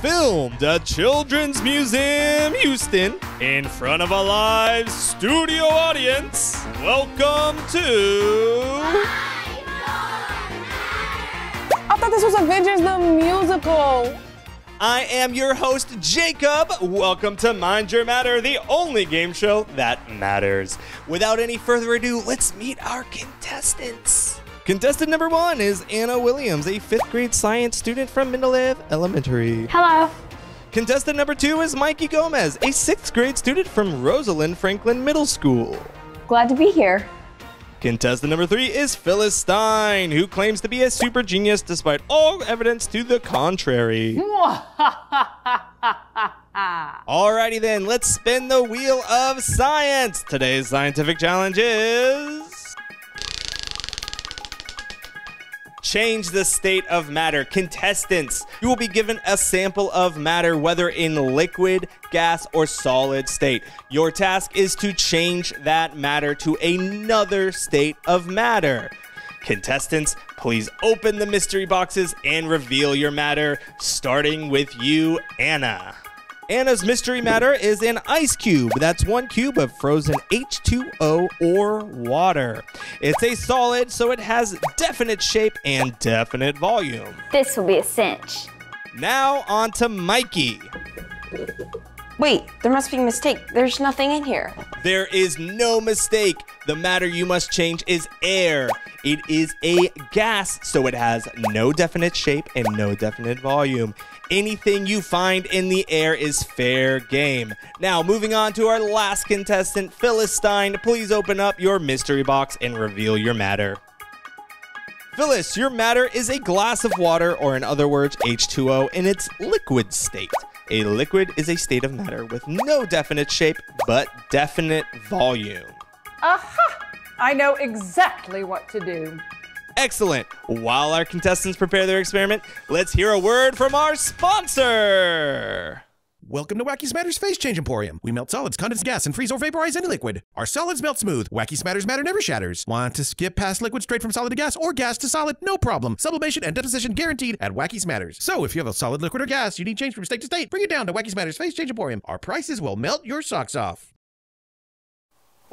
filmed at Children's Museum Houston in front of a live studio audience. Welcome to. I thought this was Avengers the Musical. I am your host, Jacob. Welcome to Mind Your Matter, the only game show that matters. Without any further ado, let's meet our contestants. Contestant number one is Anna Williams, a fifth grade science student from Middleave Elementary. Hello. Contestant number two is Mikey Gomez, a sixth grade student from Rosalind Franklin Middle School. Glad to be here. Contestant number three is Phyllis Stein, who claims to be a super genius despite all evidence to the contrary. Alrighty then, let's spin the wheel of science. Today's scientific challenge is. Change the state of matter. Contestants, you will be given a sample of matter, whether in liquid, gas, or solid state. Your task is to change that matter to another state of matter. Contestants, please open the mystery boxes and reveal your matter, starting with you, Anna. Anna's mystery matter is an ice cube. That's one cube of frozen H2O or water. It's a solid, so it has definite shape and definite volume. This will be a cinch. Now on to Mikey. Wait, there must be a mistake. There's nothing in here. There is no mistake. The matter you must change is air. It is a gas, so it has no definite shape and no definite volume. Anything you find in the air is fair game. Now, moving on to our last contestant, Phyllis Stein. Please open up your mystery box and reveal your matter. Phyllis, your matter is a glass of water, or in other words, H2O, in its liquid state. A liquid is a state of matter with no definite shape but definite volume. Aha! I know exactly what to do. Excellent. While our contestants prepare their experiment, let's hear a word from our sponsor. Welcome to Wacky Smatter's Phase Change Emporium. We melt solids, condense gas, and freeze or vaporize any liquid. Our solids melt smooth. Wacky Smatter's matter never shatters. Want to skip past liquid straight from solid to gas or gas to solid? No problem. Sublimation and deposition guaranteed at Wacky Smatters. So if you have a solid, liquid, or gas you need change from state to state, bring it down to Wacky Smatter's Phase Change Emporium. Our prices will melt your socks off.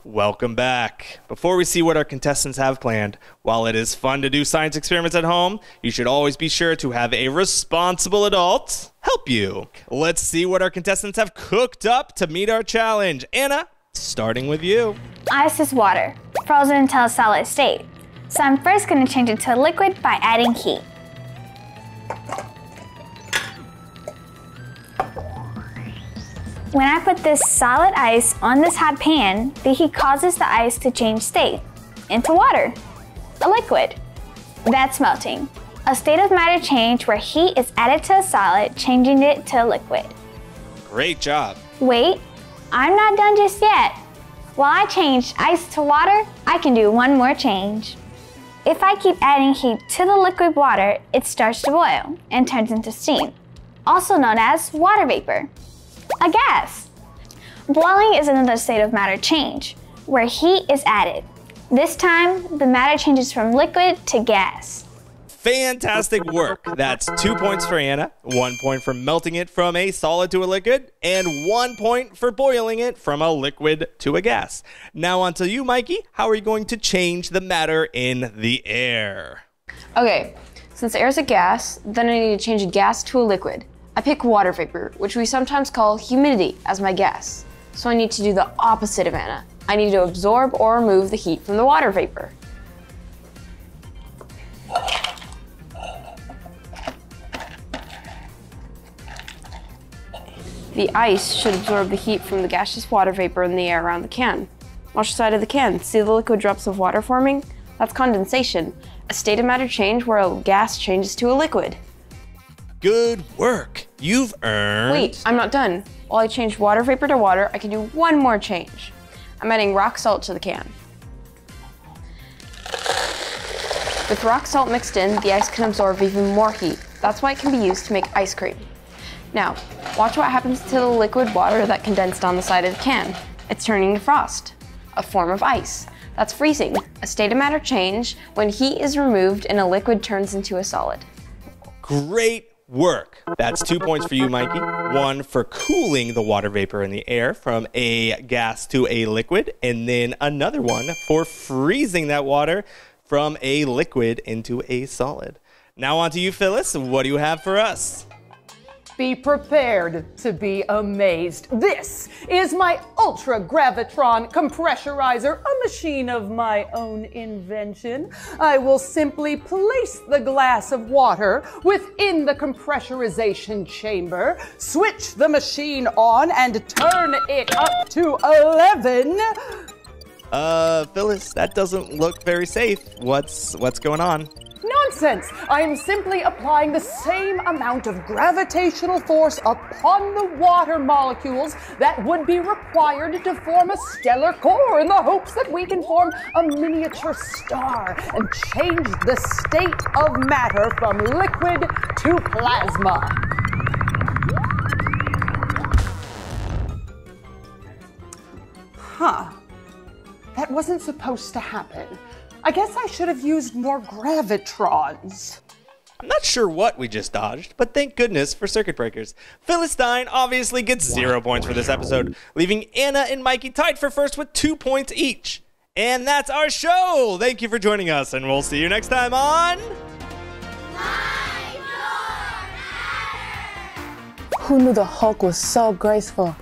Welcome back. Before we see what our contestants have planned, while it is fun to do science experiments at home, you should always be sure to have a responsible adult help you. Let's see what our contestants have cooked up to meet our challenge. Anna, starting with you. Ice is water, frozen until a solid state. So I'm first going to change it to a liquid by adding heat. When I put this solid ice on this hot pan, the heat causes the ice to change state into water, a liquid. That's melting. A state of matter change where heat is added to a solid, changing it to a liquid. Great job. Wait, I'm not done just yet. While I change ice to water, I can do one more change. If I keep adding heat to the liquid water, it starts to boil and turns into steam, also known as water vapor. A gas. Boiling is another state of matter change, where heat is added. This time, the matter changes from liquid to gas. Fantastic work. That's two points for Anna, one point for melting it from a solid to a liquid, and one point for boiling it from a liquid to a gas. Now, on to you, Mikey. How are you going to change the matter in the air? Okay, since air is a gas, then I need to change a gas to a liquid. I pick water vapor, which we sometimes call humidity, as my gas. So I need to do the opposite of Anna. I need to absorb or remove the heat from the water vapor. The ice should absorb the heat from the gaseous water vapor in the air around the can. Watch the side of the can. See the liquid drops of water forming? That's condensation, a state of matter change where a gas changes to a liquid. Good work. You've earned. Wait, I'm not done. While I change water vapor to water, I can do one more change. I'm adding rock salt to the can. With rock salt mixed in, the ice can absorb even more heat. That's why it can be used to make ice cream. Now, watch what happens to the liquid water that condensed on the side of the can. It's turning to frost, a form of ice. That's freezing, a state of matter change when heat is removed and a liquid turns into a solid. Great work. That's two points for you, Mikey. One for cooling the water vapor in the air from a gas to a liquid, and then another one for freezing that water from a liquid into a solid. Now, on to you, Phyllis. What do you have for us? Be prepared to be amazed. This is my Ultra Gravitron Compressurizer, a machine of my own invention. I will simply place the glass of water within the compressurization chamber, switch the machine on, and turn it up to 11. Uh, Phyllis, that doesn't look very safe. What's what's going on? Nonsense! I am simply applying the same amount of gravitational force upon the water molecules that would be required to form a stellar core in the hopes that we can form a miniature star and change the state of matter from liquid to plasma. Huh. That wasn't supposed to happen. I guess I should have used more gravitrons. I'm not sure what we just dodged, but thank goodness for circuit breakers. Phyllis Stein obviously gets zero points for this episode, leaving Anna and Mikey tied for first with two points each. And that's our show. Thank you for joining us, and we'll see you next time on. Who knew the Hulk was so graceful?